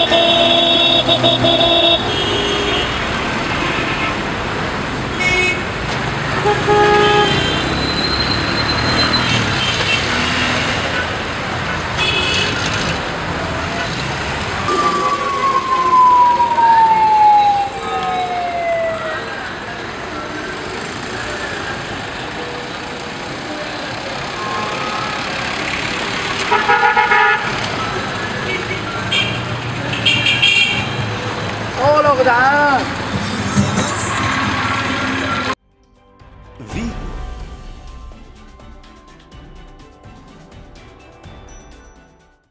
ポポポポポポ鼓掌